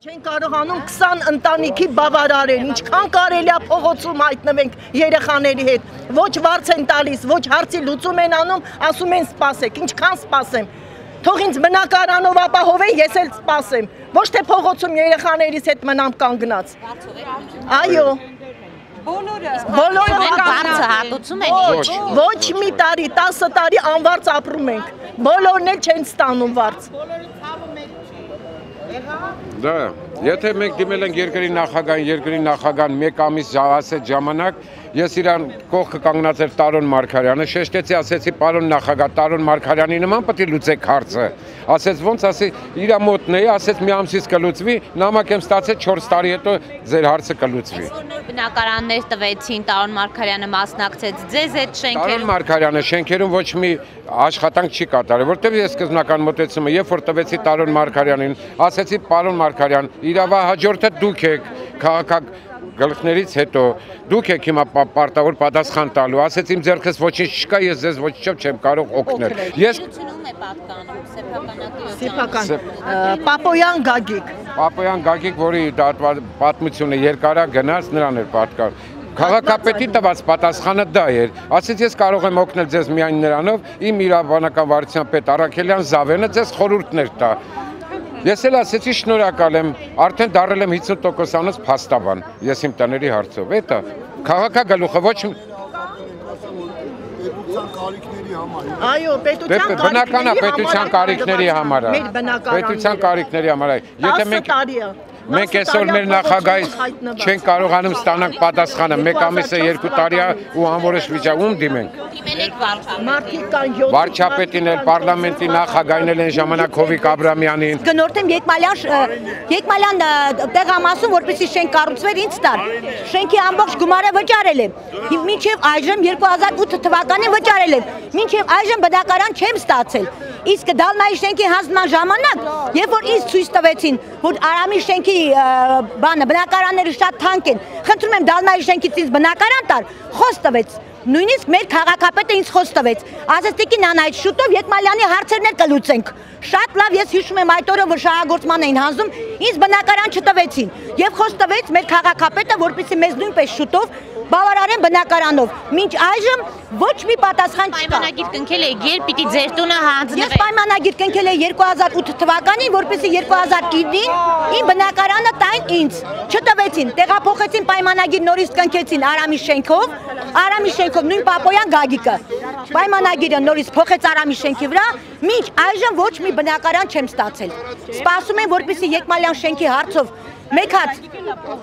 Չեն կարողանում 20 ընտանիքի բավարարել, ինչքան կարելի է փողոցում հայտնվենք երեխաների հետ։ Ոչ վարձ են տալիս, ոչ հարցի լուծում են անում, ասում են սպասեք, ինչքան սպասեմ։ Թող ինձ բնակարանով ապահովեն, ես էլ սպասեմ։ Ոչ թե փողոցում երեխաներիս հետ մնամ կանգնած։ Այո։ Բոլորը Բոլորը Մենք բարձը հատուցում են Ոչ, ոչ մի տարի, 10 տարի անվարձ ապրում ենք։ Բոլորն էլ չեն ստանում վարձ։ Դա, եթե մենք դիմել ենք երկրի նախագահին, երկրի նախագահան մեկ ամիս ասեց ժամանակ, ես իրան կողքը կանգնած էր Տարոն Մարկարյանը, շեշտեցի, ասեցի, պարոն նախագահ, Տարոն Մարկարյանի նման պետք է լուծեք հարցը։ Ասեց ոնց, ասի, իրա մոտն է, ասեց մի ամսից կլուծվի, նամակ եմ ստացել 4 տարի հետո ձեր հարցը կլուծվի։ բնակարաններ տվեցին, Տարոն Մարկարյանը մասնակցեց ձեզ այդ Տարոն շենքերում։ Մարկարյանը շենքերում ոչ մի աշխատանք չի կատարել, որտեղ ես սկզբնական մոտեցումը, երբ որ տվեցի Տարոն Մարկարյանին, ասեցի, պարոն Մարկարյան, իրավահաջորդը դուք եք, քաղաքակ գլխներից հետո դուք եք հիմա պա- պարտավոր պատասխան տալու ասեց իմ ձեռքս ոչինչ չկա ես ձեզ ոչինչով չեմ կարող օգնել ես պատկանում Սեփական Պապոյան Գագիկ։ Պապոյան Գագիկ, որի պատմությունը երկարա գնաց, նրան էր պատկան։ Քաղաքապետի տված պատասխանը դա էր։ Ասեց ես կարող եմ օգնել ձեզ միայն նրանով, իմ իրավաբանական վարչության պետ Արաքելյան Զավենը ձեզ խորհուրդներ տա։ Ես էլ ասեցի շնորհակալ եմ, արդեն դարել եմ 50%-անոց փաստաբան, ես իմ տների հարցով։ Էտա քաղաքագլուխը ոչ պետության կարիքների համար։ Այո, Դե պետության բնական է պետության կարիքների համար։ է։ Մեր բնակարանները։ Պետության կարիքների համար։ Եթե 10 մենք տարի է։ Մենք 10 այսօր տարի մեր է նախագահից չենք կարողանում ստանանք պատասխանը։ Մեկ ամիսը երկու տարի է ու անորոշ վիճակում դիմենք։ Մարդիկ կան 7 Վարչապետին էլ, parlamenti նախագահին էլ են ժամանակ Հովիկ Աբրամյանին։ գնորդեմ Եկմալյան Եկմալյան տեղամասում որպեսի շենք կառուցվեր ինձ տար։ Շենքի ամբողջ գումարը վճարել եմ։ Մինչև այժմ 2008 թվականին վճարել եմ։ Մինչև այժմ բնակարան չեմ ստացել։ Իսկ Դալմայի շենքի հանձնման ժամանակ, երբ որ ինձ ցույց տվեցին, որ Արամի շենքի բանը բնակարանները շատ թանկ են, խնդրում եմ Դալմայի շենքից ինձ բնակարան տար, խոս տվեց։ Նույնիսկ մեր քաղաքապետը ինձ խոս տվեց։ Ասեց տիկին անայդ շուտով Եկմալյանի հարցերն կլուծենք։ Շատ լավ ես հիշում եմ այդ օրը որ շահագործման էին հանձնում, ինձ բնակարան չտվեցին։ Եվ խոս տվեց մեր քաղաքապետը, որպեսզի մեզ նույնպես շուտով բավարարեն բնակարանով։ Մինչ այժմ ոչ մի պատասխան չկա։ Պայմանագիր կնքել եք, երբ պիտի ձեր տունը Ես հանձնվի։ պայմանագիր կնքել եմ 2008 թվականին, որպեսզի 2009-ին իմ բնակարանը տային ինձ։ Չտվեցին, տեղափոխեցին պայմանագիր նորից կնքեցին Արամի շենքով, Արամի շենքով նույն Պապոյան Գագիկը։ Պայմանագիրը նորից փոխեց Արամի շենքի վրա, մինչ այժմ ոչ մի բնակարան չեմ ստացել։ Սպասում եմ, որպեսզի Եկմալյան շենքի հարցով մեկ հատ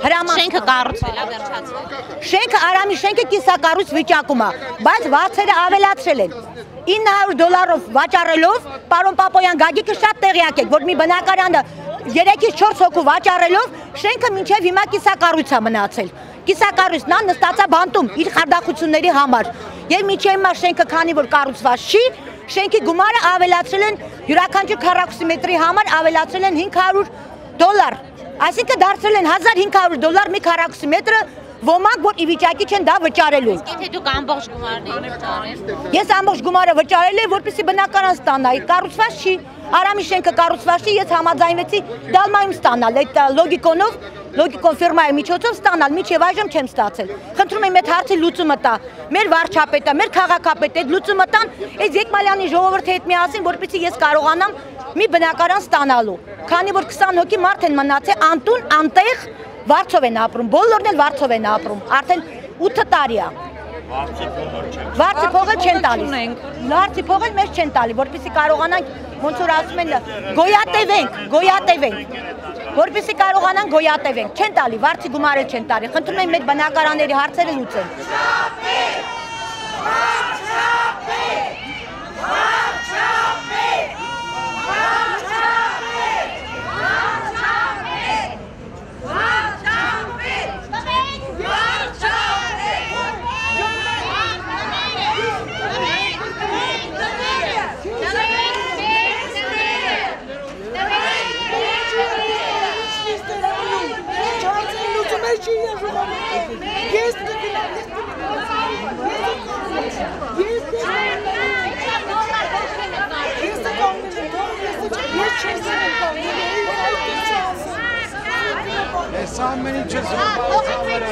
հրաման Շենքը կառուցվել է, վերջացվել։ Շենքը Արամի շենքը կիսակառույց վիճակում է, բայց վարձերը ավելացրել են։ 900 դոլարով վաճառելով, պարոն Պապոյան Գագիկը շատ տեղյակ եք, որ մի բնակարանը 3-ից 4 հոգու վաճառելով շենքը մինչև հիմա կիսակառույց է մնացել։ Կիսակառույցն է նստածա բանտում իր խարդախությունների համար։ Եվ մինչև հիմա շենքը քանի որ կառուցված չի, շենքի գումարը ավելացրել են յուրաքանչյուր քառակուսի համար ավելացրել են 500 դոլար։ Այսինքն դարձրել են 1500 դոլար մի քառակուսի մետրը ոմանք որ ի վիճակի չեն դա վճարելու։ Եթե դուք ամբողջ գումարն եք վճարել։ Ես ամբողջ գումարը վճարել եմ, որպեսզի բնակարան ստանայի։ Կառուցված չի։ Արամի շենքը կառուցված չի, ես համաձայնվեցի Դալմայում ստանալ, այդ լոգիկոնով, լոգիկոն ֆիրմայի միջոցով ստանալ, միջև այժմ չեմ ստացել։ Խնդրում եմ այդ հարցի լուծումը տա։ Մեր վարչապետը, մեր քաղաքապետը այդ լուծումը տան, այս Եկմալյանի ժողովրդի հետ միասին, որպեսզի ես կարողանամ մի բնակարան ստանալու։ Քանի որ 20 հոգի մարդ են մնացել անտուն, անտեղ վարձով են ապրում, բոլորն էլ վարձով են ապրում։ Արդեն 8 տարի է։ Վարձի փողը չեն տալիս։ Վարձի փողը մեզ չեն տալի, որպեսզի կարողանանք ոնց որ ասում են գոյատևենք, գոյատևենք։ Որպեսզի կարողանանք գոյատևենք, չեն տալի, վարձի գումարը չեն տալի։ Խնդրում եմ մեր բնակարանների հարցերը լուծեն։ Ես չեմ Սա ամեն ինչը զոհված վրա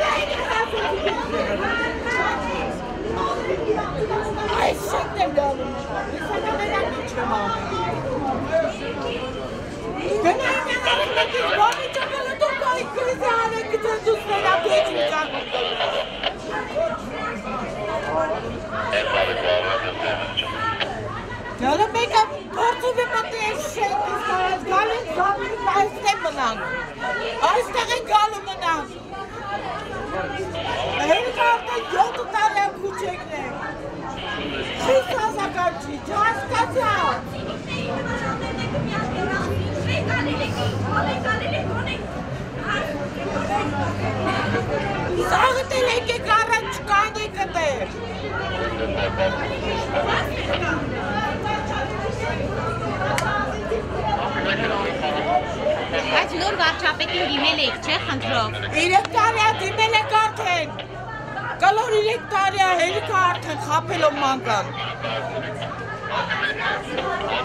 Գալը մեկը փորձում է մտի այս շենքի ստարած գալին զավին այստեղ մնան Այստեղ են գալու մնան Հերիք արդեն 7 տարի է քուչեկն է Խիստ հասական չի, չհասկացա Սաղը տել եկեք առաջ չկանի կտեր Բայց նոր վարչապետին դիմել եք, չէ՞, խնդրով։ Իրեք տարի է դիմել եք արդեն Կալոր իրեք տարի է հերիքը արդեն խապելով մանկան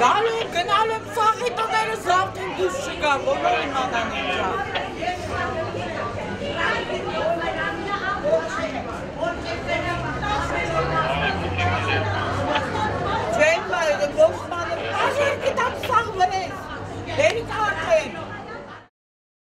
Գալու գնալու սաղի տները զավթին դուս չկա, բոլոր իմանան ինչա